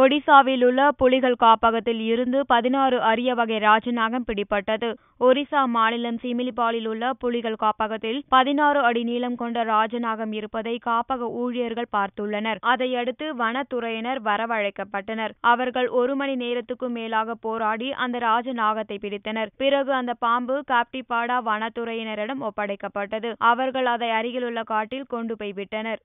ஒடிசாவில் உள்ள புலிகள் காப்பகத்தில் இருந்து பதினாறு அரிய வகை ராஜநாகம் பிடிபட்டது. ஒரிசா மாநிலம் சிமிலிபாலில் உள்ள புலிகள் காப்பகத்தில் பதினாறு அடி நீளம் கொண்ட ராஜநாகம் இருப்பதை காப்பக ஊழியர்கள் பார்த்துள்ளனர். அதையடுத்து வனத்துறையினர் வரவழைக்கப்பட்டனர். அவர்கள் ஒரு மணி நேரத்துக்கும் மேலாக போராடி அந்த ராஜநாகத்தை பிடித்தனர். பிறகு அந்த பாம்பு காப்டிபாடா வனத்துறையினரிடம் ஒப்படைக்கப்பட்டது. அவர்கள் அதை அருகிலுள்ள காட்டில் கொண்டு போய்விட்டனர்